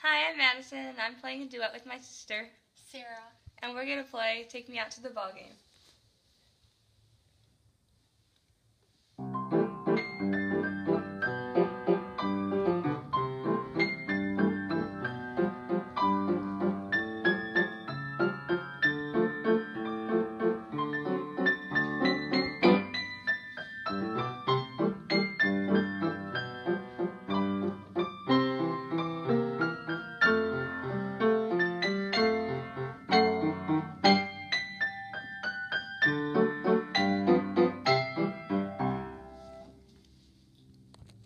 Hi, I'm Madison, and I'm playing a duet with my sister, Sarah. and we're gonna play "Take Me Out to the Ball Game."